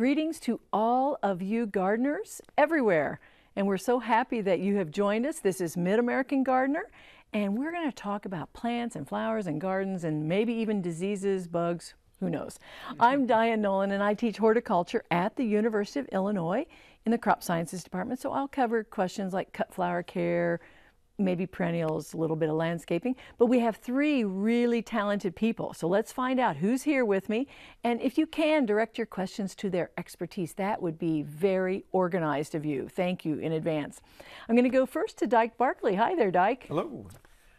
Greetings to all of you gardeners everywhere. And we're so happy that you have joined us. This is Mid American Gardener, and we're going to talk about plants and flowers and gardens and maybe even diseases, bugs, who knows. I'm Dianne Noland, and I teach horticulture at the University of Illinois in the Crop Sciences Department. So I'll cover questions like cut flower care, maybe perennials, a little bit of landscaping. But we have three really talented people. So let's find out who's here with me. And if you can, direct your questions to their expertise. That would be very organized of you. Thank you in advance. I'm going to go first to Dyke Barkley. Hi there, Dyke. Hello.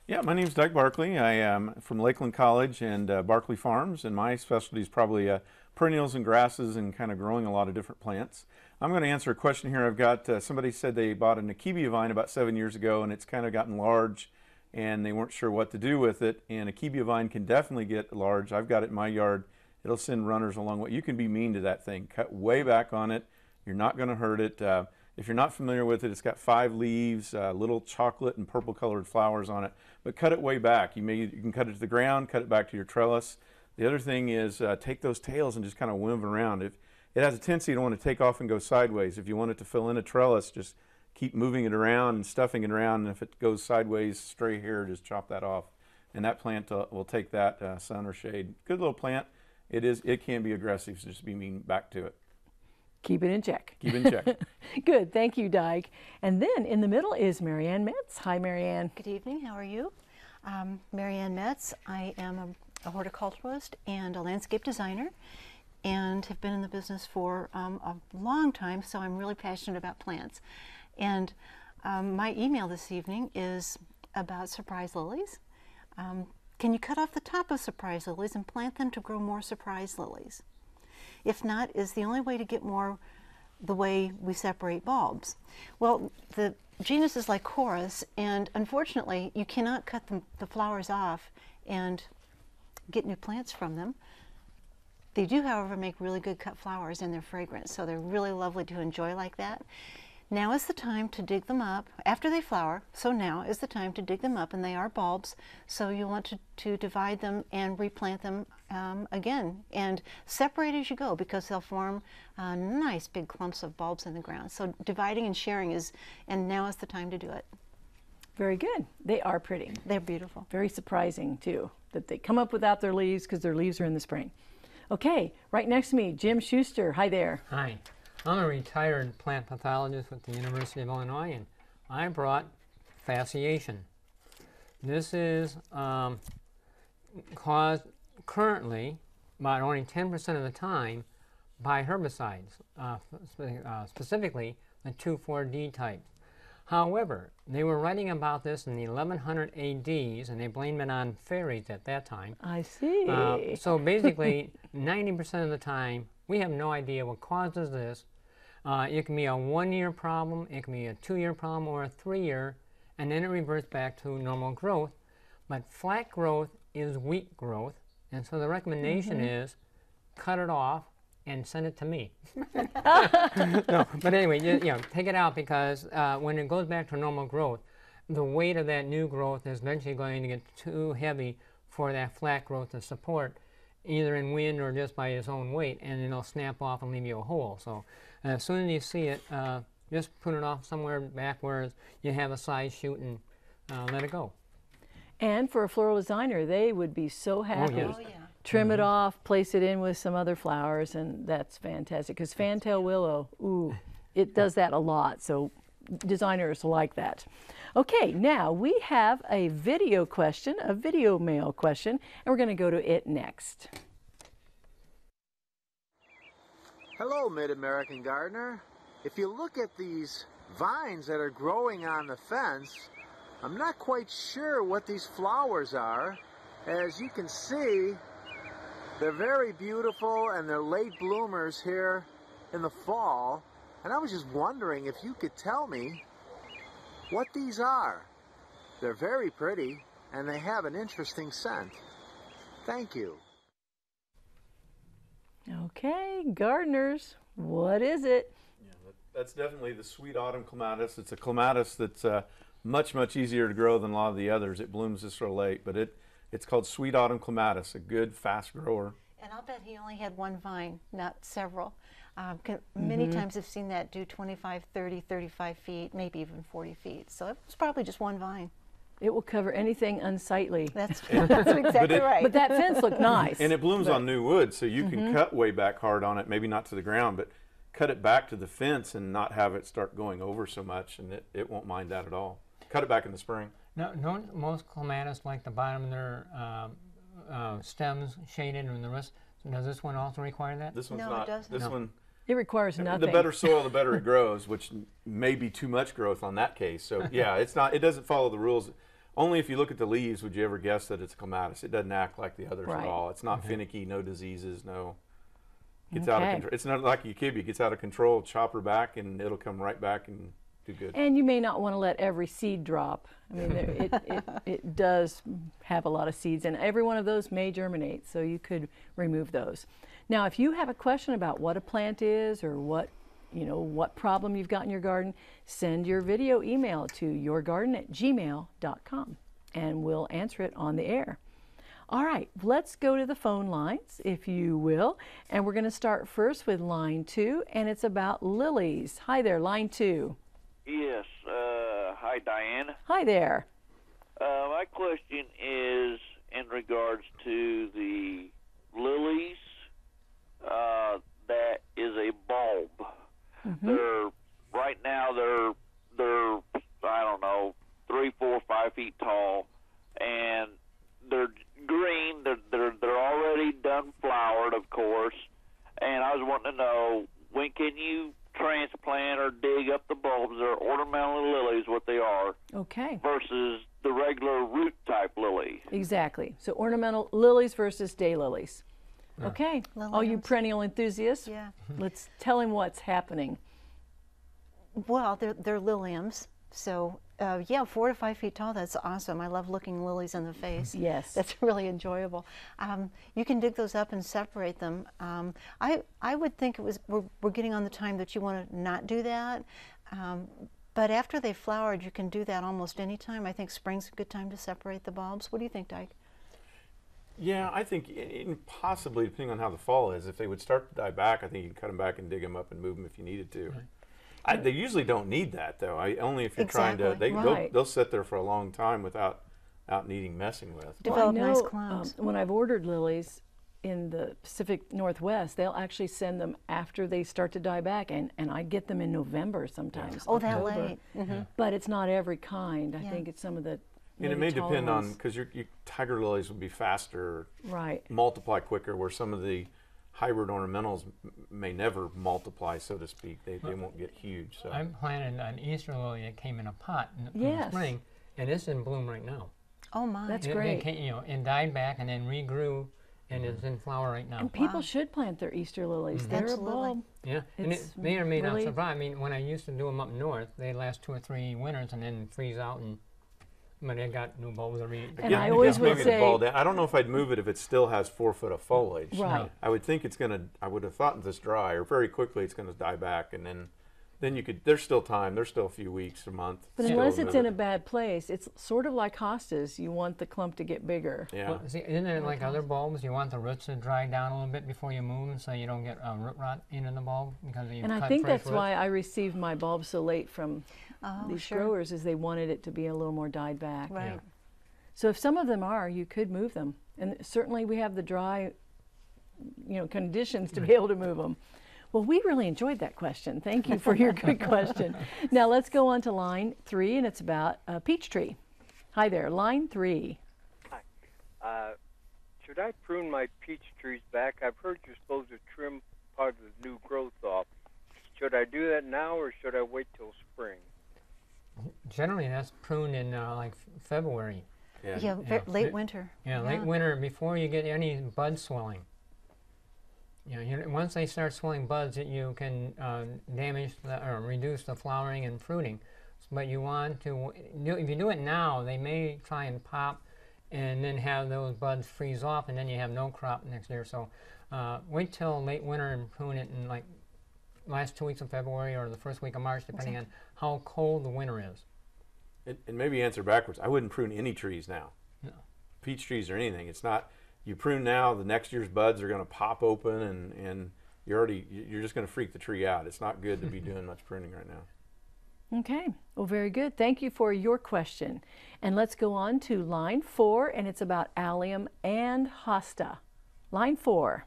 Yeah, my name is Dyke Barkley. I am from Lakeland College and uh, Barkley Farms, and my specialty is probably uh, perennials and grasses and kind of growing a lot of different plants. I'm going to answer a question here. I've got uh, somebody said they bought a Akebia vine about seven years ago and it's kind of gotten large and they weren't sure what to do with it. And a Akebia vine can definitely get large. I've got it in my yard. It'll send runners along. What you can be mean to that thing. Cut way back on it. You're not going to hurt it. Uh, if you're not familiar with it, it's got five leaves, uh, little chocolate and purple colored flowers on it. But cut it way back. You may you can cut it to the ground, cut it back to your trellis. The other thing is uh, take those tails and just kind of whim around. If it has a tendency to want to take off and go sideways. If you want it to fill in a trellis, just keep moving it around and stuffing it around. And if it goes sideways, stray hair, just chop that off. And that plant uh, will take that uh, sun or shade. Good little plant. It is. It can be aggressive, so just be mean back to it. Keep it in check. Keep it in check. Good. Thank you, Dyke. And then in the middle is Mary Ann Metz. Hi, Marianne. Good evening. How are you? Um, Marianne Metz. I am a, a horticulturalist and a landscape designer and have been in the business for um, a long time, so I'm really passionate about plants. And um, my email this evening is about surprise lilies. Um, can you cut off the top of surprise lilies and plant them to grow more surprise lilies? If not, is the only way to get more the way we separate bulbs? Well, the genus is Lycoris, and unfortunately, you cannot cut the, the flowers off and get new plants from them. They do, however, make really good cut flowers and they're fragrant, so they're really lovely to enjoy like that. Now is the time to dig them up after they flower. So now is the time to dig them up, and they are bulbs. So you want to, to divide them and replant them um, again and separate as you go because they'll form uh, nice big clumps of bulbs in the ground. So dividing and sharing is, and now is the time to do it. Very good. They are pretty. They're beautiful. Very surprising too that they come up without their leaves because their leaves are in the spring. Okay, right next to me, Jim Schuster. Hi there. Hi. I'm a retired plant pathologist with the University of Illinois, and I brought fasciation. This is um, caused currently, but only 10% of the time, by herbicides, uh, spe uh, specifically the 2,4-D type. However, they were writing about this in the 1100 ADs, and they blamed it on fairies at that time. I see. Uh, so basically, 90% of the time, we have no idea what causes this. Uh, it can be a one-year problem, it can be a two-year problem, or a three-year, and then it reverts back to normal growth. But flat growth is weak growth, and so the recommendation mm -hmm. is cut it off and send it to me. no, but anyway, you, you, know, take it out because uh, when it goes back to normal growth, the weight of that new growth is eventually going to get too heavy for that flat growth to support, either in wind or just by its own weight, and it'll snap off and leave you a hole. So uh, as soon as you see it, uh, just put it off somewhere back where you have a size shoot and uh, let it go. And for a floral designer, they would be so happy. Oh, yes. Oh, yeah trim mm -hmm. it mm-hmm. off, place it in with some other flowers, and that's fantastic. Because fantail willow, ooh, it does that a lot. So designers like that. Okay, now we have a video question, a video mail question, and we're going to go to it next. Hello, Mid-American Gardener. If you look at these vines that are growing on the fence, I'm not quite sure what these flowers are. As you can see, they're very beautiful and they're late bloomers here in the fall. And I was just wondering if you could tell me what these are. They're very pretty and they have an interesting scent. Thank you. Okay, gardeners, what is it? Yeah, that's definitely the sweet autumn clematis. It's a clematis that's uh, much, much easier to grow than a lot of the others. It blooms this so late, but it it's called Sweet Autumn Clematis, a good fast grower. And I'll bet he only had one vine, not several. Um, can, Many times I've seen that do 25, 30, 35 feet, maybe even 40 feet. So it was probably just one vine. It will cover anything unsightly. That's, that's exactly it- right. But that fence looked nice. And it blooms on new wood, so you Mm-hmm. can cut way back hard on it, maybe not to the ground, but cut it back to the fence and not have it start going over so much, and it, it won't mind that at all. Cut it back in the spring. No, don't most clematis like the bottom of their um, uh, stems shaded and the rest? Does this one also require that? This one's No, it doesn't. This No. one, it requires nothing. the better soil, the better it grows, which may be too much growth on that case. So yeah, it's not. It doesn't follow the rules. Only if you look at the leaves would you ever guess that it's clematis. It doesn't act like the others Right. at all. It's not mm-hmm. finicky, no diseases, no. Gets out of control. It's not like Akebia. It gets out of control. Chop her back, and it'll come right back and do good. And you may not want to let every seed drop. I mean, there, it, it, it does have a lot of seeds, and every one of those may germinate, so you could remove those. Now, if you have a question about what a plant is or what, you know, what problem you've got in your garden, send your video email to yourgarden at gmail.com, and we'll answer it on the air. All right, let's go to the phone lines, if you will. And we're going to start first with line two, and it's about lilies. Hi there, line two. Yes. Uh, hi, Dianne. Hi there. Uh, my question is in regards to the lilies. Uh, that is a bulb. They're right now. They're they're I don't know three, four, five feet tall, and they're green. They're they're they're already done flowered, of course. And I was wanting to know when can you transplant or dig up the bulbs? They're ornamental lilies, what they are, Okay, versus the regular root type lily. exactly. So ornamental lilies versus daylilies. Okay, all you perennial enthusiasts, yeah. let's tell him what's happening. Well, they're, they're liliums. So, uh, yeah, four to five feet tall. That's awesome. I love looking lilies in the face. Yes. That's really enjoyable. Um, you can dig those up and separate them. Um, I, I would think it was, we're, we're getting on the time that you want to not do that. Um, but after they've flowered, you can do that almost any time. I think spring's a good time to separate the bulbs. What do you think, Dyke? Yeah, I think i- i- possibly depending on how the fall is, if they would start to die back, I think you can cut them back and dig them up and move them if you needed to. I, they usually don't need that though. I, only if you're trying to. They, Exactly. they'll, they'll sit there for a long time without out needing messing with. Well, I Develop nice know, clouds. um, when I've ordered lilies in the Pacific Northwest, they'll actually send them after they start to die back, and, and I get them in November sometimes. Oh, that October. late. Mhm. But it's not every kind. I Yeah. think it's some of the. And it may taller depend on because your, your tiger lilies would be faster, Right. multiply quicker, where some of the hybrid ornamentals may never multiply, so to speak. They, they won't get huge. So I planted an Easter lily that came in a pot in, in the spring, and it's in bloom right now. Oh, my. That's It- it great. came- you know, and died back and then regrew, and it's in flower right now. And people Wow. should plant their Easter lilies. Mm-hmm. They're a bulb. Yeah, and it may or may really- not survive. I mean, when I used to do them up north, they last two or three winters and then freeze out, and but they got new bulbs every. And I guess always would maybe ball say- down. I don't know if I'd move it if it still has four foot of foliage. Right. I would think it's gonna. I would have thought this dry or very quickly it's gonna die back, and then, then you could. There's still time. There's still a few weeks, a month. But still unless it's move in a it. bad place, it's sort of like hostas. You want the clump to get bigger. Yeah. Well, see, isn't it like other bulbs? You want the roots to dry down a little bit before you move them, so you don't get uh, root rot into the bulb because you And I think fresh that's roots. why I received my bulb so late from Oh, these sure. growers, is they wanted it to be a little more dyed back. Right. So if some of them are, you could move them, and certainly we have the dry, you know, conditions to be able to move them. Well, we really enjoyed that question. Thank you for your good question. Now let's go on to line three, and it's about a peach tree. Hi there, line three. Uh, should I prune my peach trees back? I've heard you're supposed to trim part of the new growth off. Should I do that now or should I wait till spring? Generally, that's pruned in uh, like February. Yeah. Yeah, ve- Yeah. late It- winter. Yeah, late winter before you get any bud swelling. You know, you, once they start swelling buds, it, you can uh, damage the, or reduce the flowering and fruiting. But you want to, do, if you do it now, they may try and pop and then have those buds freeze off, and then you have no crop next year. So uh, wait till late winter and prune it in like last two weeks of February or the first week of March, depending on how cold the winter is. And, and maybe answer backwards. I wouldn't prune any trees now. No. Peach trees or anything. It's not. You prune now. The next year's buds are going to pop open, and and you're already you- you're just going to freak the tree out. It's not good to be doing much pruning right now. Okay, well, very good. Thank you for your question. And let's go on to line four, and it's about allium and hosta. Line four.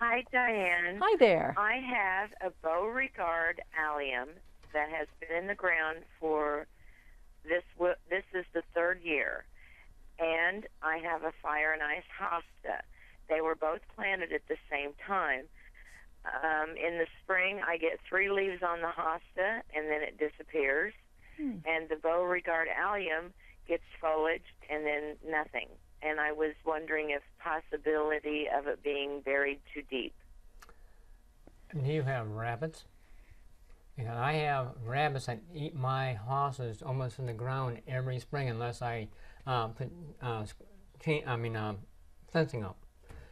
Hi, Dianne. Hi there. I have a Beauregard allium that has been in the ground for this. w- This is the third year, and I have a fire and ice hosta. They were both planted at the same time. Um, in the spring, I get three leaves on the hosta, and then it disappears. And the Beauregard allium gets foliage, and then nothing. And I was wondering if possibility of it being buried too deep. Do you have rabbits? Because I have rabbits that eat my hostas almost in the ground every spring unless I uh, put uh, I mean uh, fencing up.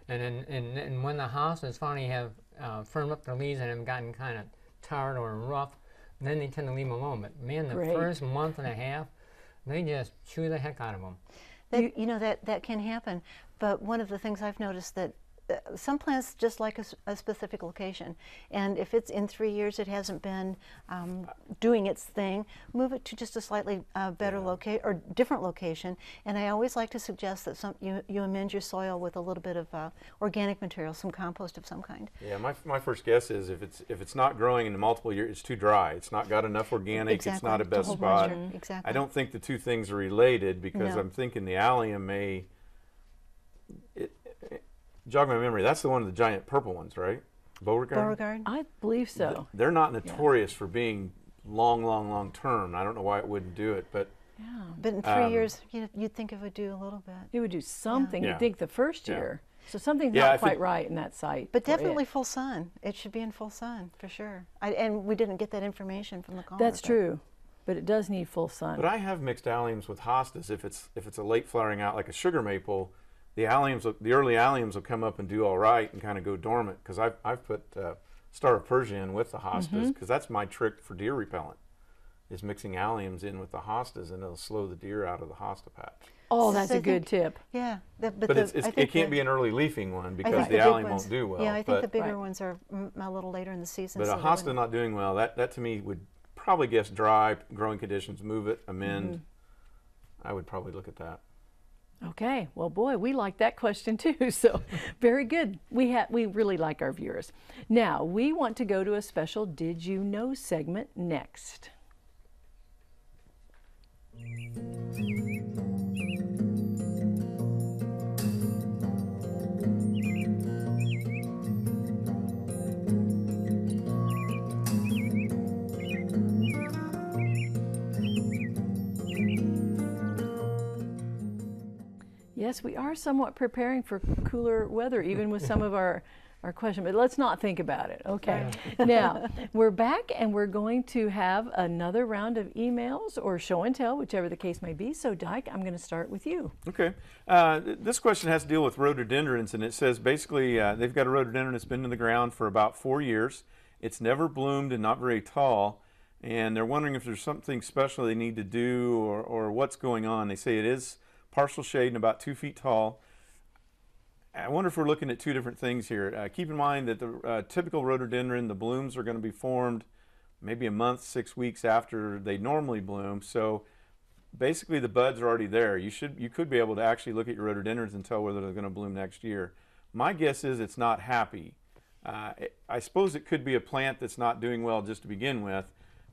And then and, and when the hostas finally have uh, firmed up their leaves and have gotten kind of tired or rough, then they tend to leave them alone. But man, the Great. first month and a half, they just chew the heck out of them. That, you, know that that can happen, but one of the things I've noticed that some plants just like a specific location, and if it's in three years it hasn't been um, doing its thing, move it to just a slightly uh, better location or different location. And I always like to suggest that some you, you amend your soil with a little bit of uh, organic material, some compost of some kind. Yeah, my, my first guess is if it's if it's not growing in multiple years, it's too dry. It's not got enough organic. It's not a best spot. moisture. Exactly. I don't think the two things are related because No. I'm thinking the allium may. It, it, jog my memory. That's the one of the giant purple ones, right? Beauregard. Beauregard. I believe so. They're not notorious for being long, long, long term. I don't know why it wouldn't do it, but yeah. But in three Um, years, you, you'd think it would do a little bit. It would do something, Yeah. you'd think, the first Yeah. year. So something's Yeah, not if it- quite right in that site. But for it. definitely full sun. It should be in full sun for sure. I, and we didn't get that information from the caller. That's but- true, but it does need full sun. But I have mixed alliums with hostas. If it's if it's a late flowering out like a sugar maple, the alliums, will- the early alliums will come up and do all right and kind of go dormant. Because I've I've put uh, Star of Persia in with the hostas because that's my trick for deer repellent, is mixing alliums in with the hostas and it'll slow the deer out of the hosta patch. oh, So that's I a good think- tip. Yeah, the, but, But the, it's, it's, I it can't the- be an early leafing one because think the big allium ones- won't do well. Yeah, I think but the bigger Right. ones are mm, a little later in the season. but so a hosta wouldn't- not doing well, that that to me would probably guess dry growing conditions, move it, amend. Mm-hmm. I would probably look at that. Okay, well, boy, we like that question too. So, very good. We ha- we really like our viewers. Now, we want to go to a special "Did You Know" segment next. Yes, we are somewhat preparing for cooler weather, even with some of our, our questions. But let's not think about it, okay? now, we're back and we're going to have another round of emails or show and tell, whichever the case may be. So, Dyke, I'm going to start with you. Okay. Uh, this question has to deal with rhododendrons, and it says basically uh, they've got a rhododendron that's been in the ground for about four years. It's never bloomed and not very tall, and they're wondering if there's something special they need to do or, or what's going on. They say it is partial shade and about two feet tall. I wonder if we're looking at two different things here. Uh, keep in mind that the uh, typical rhododendron, the blooms are going to be formed maybe a month, six weeks after they normally bloom. So basically the buds are already there. You should you could be able to actually look at your rhododendrons and tell whether they're going to bloom next year. My guess is it's not happy. Uh, it- I suppose it could be a plant that's not doing well just to begin with.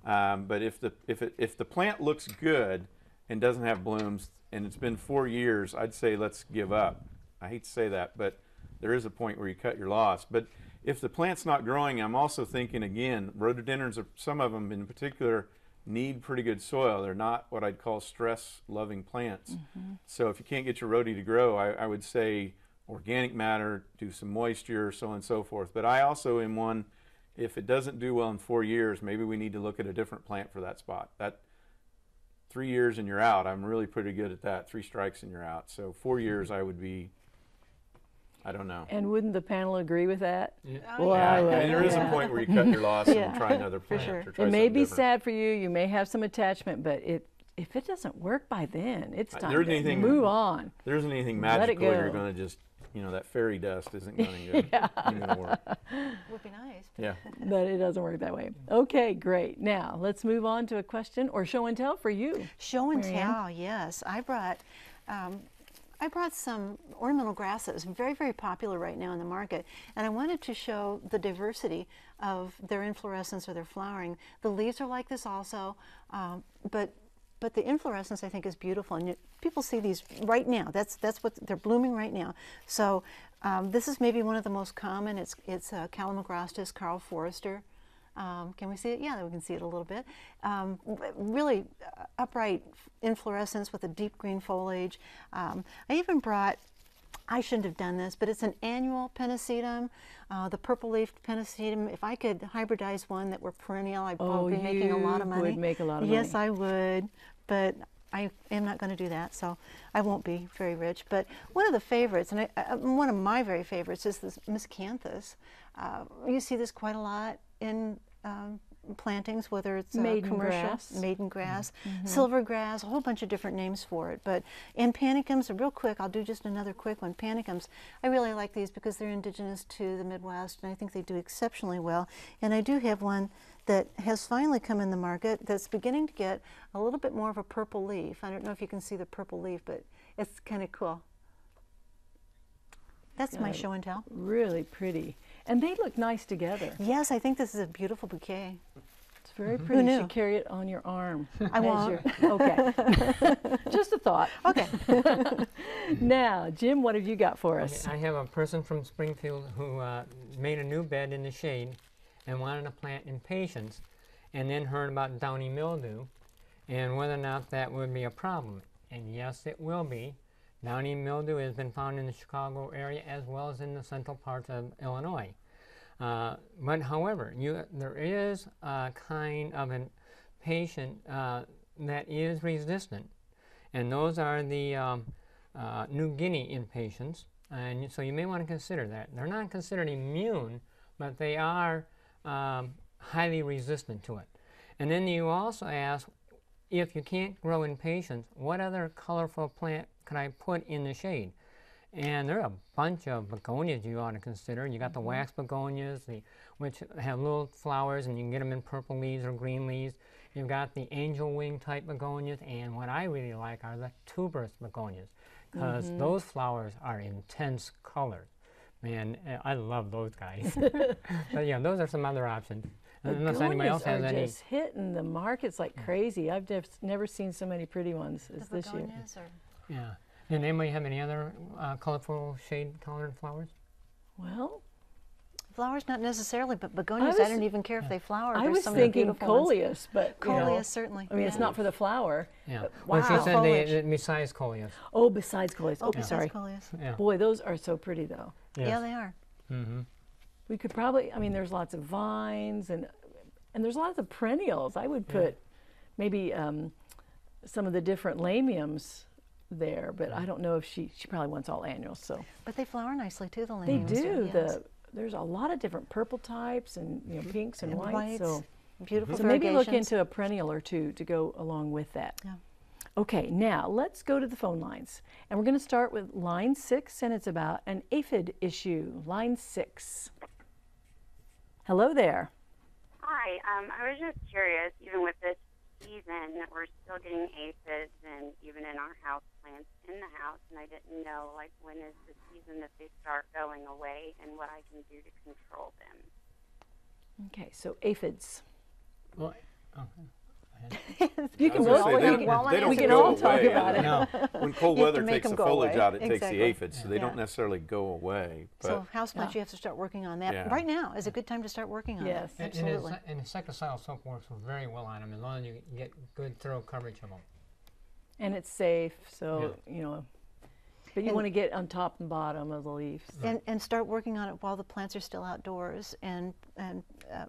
Um, but if the if it, if the plant looks good and doesn't have blooms and it's been four years, I'd say let's give up. I hate to say that, but there is a point where you cut your loss. But if the plant's not growing, I'm also thinking again, rhododendrons are some of them in particular need pretty good soil. They're not what I'd call stress-loving plants. Mm-hmm. So if you can't get your rhodi to grow, I, I would say organic matter, do some moisture, so on and so forth. But I also am one, if it doesn't do well in four years, maybe we need to look at a different plant for that spot. That three years and you're out. I'm really pretty good at that. Three strikes and you're out. So four mm-hmm. years, I would be. I don't know. And wouldn't the panel agree with that? Yeah. Oh, well, Yeah, I I mean, there is yeah. a point where you cut your loss and try another for plant. sure. Or try It may be different. sad for you. You may have some attachment, but it if it doesn't work by then, it's time there isn't to anything- move on. There isn't anything magical. You're going to just you know, that fairy dust isn't going to work. Would be nice. Yeah. but it doesn't work that way. Okay, great. Now let's move on to a question or show and tell for you. Show and Mary Ann? tell, yes. I brought, um, I brought some ornamental grasses, very, very popular right now in the market, and I wanted to show the diversity of their inflorescence or their flowering. The leaves are like this also, um, but but the inflorescence I think is beautiful, and you, people see these right now. That's that's what they're blooming right now. So um, this is maybe one of the most common. It's it's uh, Calamagrostis Karl Foerster. Um, can we see it? Yeah, we can see it a little bit. Um, really uh, upright inflorescence with a deep green foliage. Um, I even brought, I shouldn't have done this, but it's an annual pennisetum, uh, the purple leafed pennisetum. If I could hybridize one that were perennial, I'd Oh, probably be making a lot of you money. would make a lot of yes, money. I would, but I am not going to do that, so I won't be very rich. But one of the favorites, and I, uh, one of my very favorites, is this miscanthus. Uh, you see this quite a lot in um, plantings, whether it's uh, Maiden commercial, grass. maiden grass, silver grass, a whole bunch of different names for it. But and panicums, real quick, I'll do just another quick one. Panicums, I really like these because they're indigenous to the Midwest, and I think they do exceptionally well. And I do have one that has finally come in the market that's beginning to get a little bit more of a purple leaf. I don't know if you can see the purple leaf, but it's kind of cool. That's my show and tell. Really pretty. And they look nice together. Yes, I think this is a beautiful bouquet. It's very pretty. You knew? should carry it on your arm. I as won't. your- okay. Just a thought. Okay. Now, Jim, what have you got for us? I have a person from Springfield who uh, made a new bed in the shade and wanted to plant impatiens and then heard about downy mildew and whether or not that would be a problem. And yes, it will be. Downy mildew has been found in the Chicago area as well as in the central parts of Illinois. Uh, but however, you, there is a kind of a patient uh, that is resistant, and those are the um, uh, New Guinea impatiens. And so you may want to consider that. They're not considered immune, but they are um, highly resistant to it. And then you also ask, if you can't grow impatiens, what other colorful plant can I put in the shade? And there are a bunch of begonias you ought to consider. You got the wax begonias, the, which have little flowers, and you can get them in purple leaves or green leaves. You've got the angel wing type begonias, and what I really like are the tuberous begonias, because those flowers are intense colors. Man, eh, I love those guys. but yeah, those are some other options. Unless anybody else Begonias has are any. just hitting the markets like crazy. I've just never seen so many pretty ones as The this year. are- Yeah. And anybody have any other uh, colorful shade colored flowers? Well, Flowers, not necessarily, but begonias, I, was- don't even care if they flower. I There's was some of the thinking beautiful coleus, but you know, Coleus, certainly. I mean, it's not for the flower. Yeah. But Well, she wow. said Foliage. they, besides coleus. Oh, besides coleus. Oh, Oh, besides sorry. coleus. Yeah. Boy, those are so pretty though. Yeah, they are. Mm-hmm. We could probably. I mean, there's lots of vines and and there's lots of perennials. I would put maybe um, some of the different lamiums there, but I don't know if she she probably wants all annuals. So But they flower nicely too, the lamiums they do. yes. The there's a lot of different purple types and you know pinks and, And whites. whites, So beautiful so maybe look into a perennial or two to go along with that. Yeah. Okay, now let's go to the phone lines. And we're going to start with line six, and it's about an aphid issue. Line six. Hello there. Hi, um, I was just curious, even with this season, we're still getting aphids and even in our house plants in the house, and I didn't know, like, when is the season that they start going away and what I can do to control them. Okay, so aphids. Well, You can was gonna say, it. they We don't- they don't we can go all talk about it. no. When cold You have to weather make takes the foliage away. out, it takes the aphids, so they Yeah. don't necessarily go away. But So houseplants, Yeah. you have to start working on that. Yeah. Right now is a good time to start working on Yes. it. And, and, Absolutely. and insecticidal soap works very well on them as long as you get good thorough coverage of them. And it's safe, so, you know. But you And- want to get on top and bottom of the leaves. and, and start working on it while the plants are still outdoors and, and uh,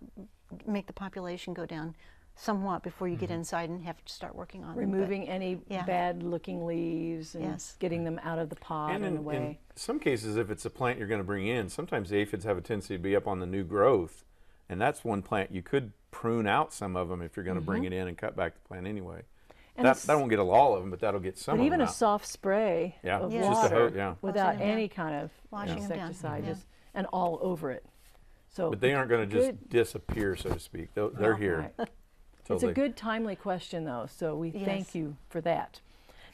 make the population go down somewhat before you get inside and have to start working on them. But- Removing any yeah. bad looking leaves and Yes. getting them out of the pot and and in, away. in some cases, if it's a plant you're going to bring in, sometimes aphids have a tendency to be up on the new growth, and that's one plant you could prune out some of them if you're going to bring Mm-hmm. it in and cut back the plant anyway. And that, that won't get a all of them, but that'll get some But of even them a out. soft spray Yeah, of Yes. just a water hose, yeah. without any down. kind of Washing down, insecticide, yeah. just and all over it. So, But they aren't going to just disappear, so to speak. They'll, they're Oh, here. right. It's a good, timely question, though, so we Yes. thank you for that.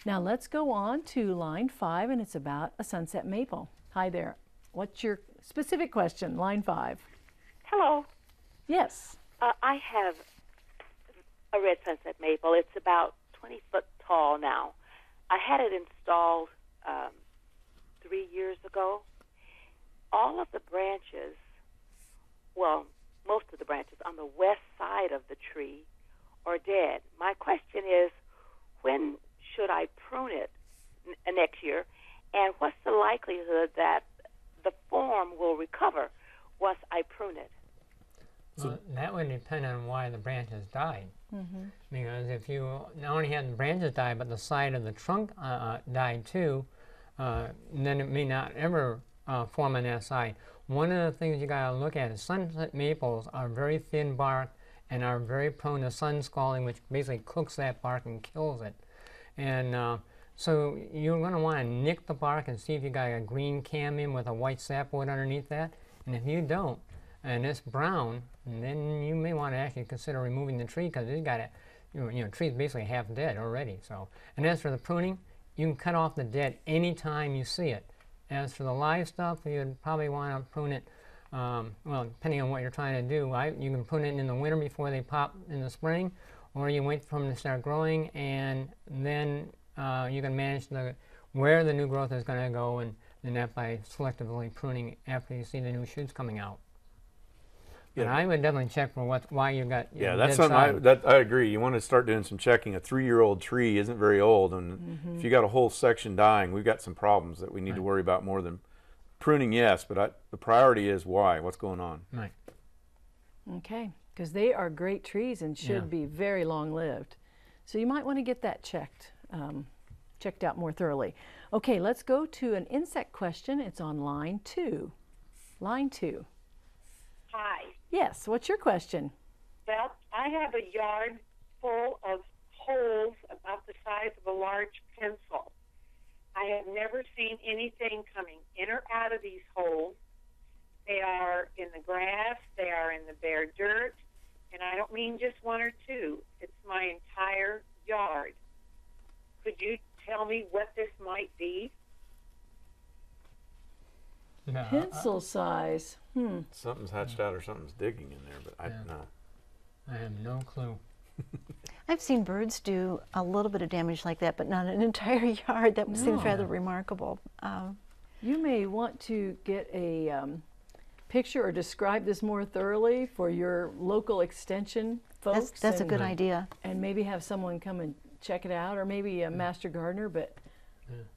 Now let's go on to line five, and it's about a sunset maple. Hi there. What's your specific question? Line five. Hello. Yes. Uh, I have a red sunset maple. It's about 20 foot tall now. I had it installed um, three years ago. All of the branches, well, most of the branches on the west side of the tree are dead. My question is, when should I prune it n- next year? And what's the likelihood that the form will recover once I prune it? Well, that would depend on why the branches died. Because if you not only had the branches die, but the side of the trunk uh, uh, died too, uh, then it may not ever uh, form an SI. One of the things you got to look at is sunset maples are very thin bark and are very prone to sun scalding, which basically cooks that bark and kills it. And uh, so you're going to want to nick the bark and see if you got a green cambium with a white sapwood underneath that. And if you don't, and it's brown, then you may want to actually consider removing the tree because it's got a, you know, tree's basically half dead already. So, and as for the pruning, you can cut off the dead anytime you see it. As for the live stuff, you'd probably want to prune it. Um, well, depending on what you're trying to do, I, you can put it in the winter before they pop in the spring, or you wait for them to start growing, and then uh, you can manage the where the new growth is going to go, and, and that by selectively pruning after you see the new shoots coming out. And Yeah. I would definitely check for what why you got. Yeah, that's something I, that I agree. You want to start doing some checking. A three-year-old tree isn't very old, and Mm-hmm. if you got a whole section dying, we've got some problems that we need to worry about more than pruning. Yes, but I, the priority is why. What's going on? Right. Okay, because they are great trees and should Yeah. be very long lived. So you might want to get that checked, um, checked out more thoroughly. Okay, let's go to an insect question. It's on line two. Line two. Hi. Yes, what's your question? Well, I have a yard full of holes about the size of a large pencil. I have never seen anything coming in or out of these holes. They are in the grass, they are in the bare dirt, and I don't mean just one or two. It's my entire yard. Could you tell me what this might be? No, I- Pencil size. Hmm. Something's hatched out or something's digging in there, but I Yeah. no. I have no clue. I've seen birds do a little bit of damage like that, but not an entire yard. That seems rather remarkable. Um, You may want to get a um, picture or describe this more thoroughly for your local extension folks. that's that's a good idea. and maybe have someone come and check it out, or maybe a master gardener. But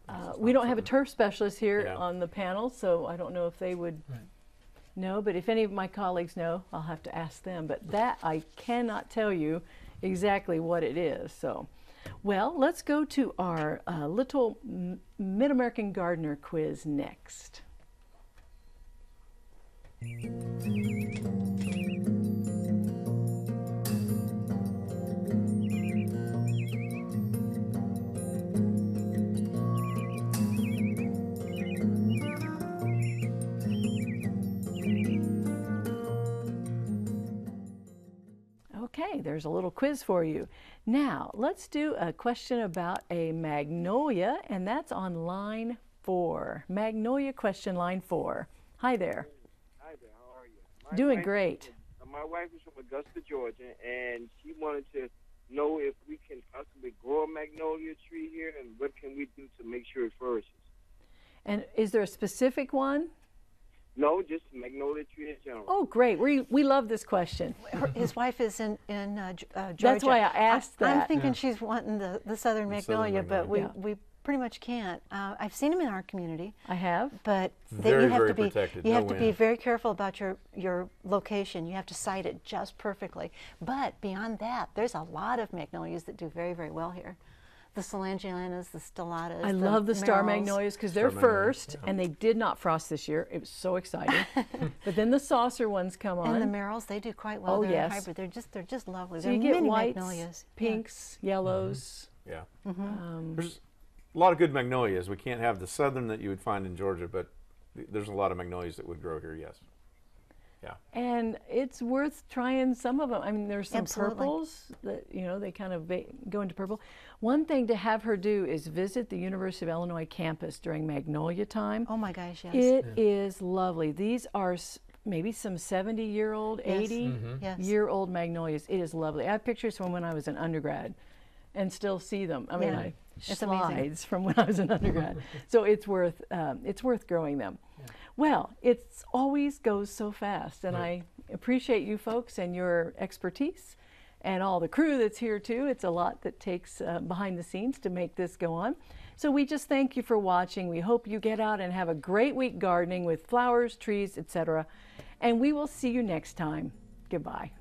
uh, we don't have a turf specialist here Yeah. on the panel, so I don't know if they would Right. know. But if any of my colleagues know, I'll have to ask them. But that I cannot tell you exactly what it is. So, well, let's go to our uh, little Mid American Gardener quiz next. Okay, there's a little quiz for you. Now, let's do a question about a magnolia, and that's on line four. Magnolia question, line four. Hi there. Hi there, how are you? My Doing wife- great. uh, My wife is from Augusta, Georgia, and she wanted to know if we can possibly grow a magnolia tree here, and what can we do to make sure it flourishes. And is there a specific one? No, just magnolia tree in general. Oh, great. We, we love this question. Her, his wife is in in uh, uh, Georgia. That's why I asked I'm that. thinking she's wanting the, the southern The southern magnolia, but we, magnolia. we pretty much can't. Uh, I've seen them in our community, I have. but that Very, you have very to be protected, you no have to be very careful about your your location. You have to site it just perfectly. But beyond that, there's a lot of magnolias that do very very well here. The Soulangeanas, the stellatas. I the love the star merrills. magnolias because they're Star magnolias, first, and they did not frost this year. It was so exciting. but then the saucer ones come on. And the merrills, they do quite well. Oh, they're yes. hybrid. They're just they're just lovely. so There you are get many whites, magnolias. Yeah. pinks, yellows, Yeah. Um, There's a lot of good magnolias. We can't have the southern that you would find in Georgia, but th- there's a lot of magnolias that would grow here. Yes. Yeah. and it's worth trying some of them. I mean, there's some Absolutely. purples that you know they kind of va- go into purple. One thing to have her do is visit the University of Illinois campus during magnolia time. Oh my gosh, yes. It is lovely. These are s- maybe some 70 year old, Yes. 80 Mhm. Yes. year old magnolias. It is lovely. I have pictures from when I was an undergrad and still see them. I mean, Yeah. I It's amazing. slides from when I was an undergrad. so it's worth um, it's worth growing them. Well, it's always goes so fast, and I appreciate you folks and your expertise, and all the crew that's here too. It's a lot that takes uh, behind the scenes to make this go on. So we just thank you for watching. We hope you get out and have a great week gardening with flowers, trees, etc. And we will see you next time. Goodbye.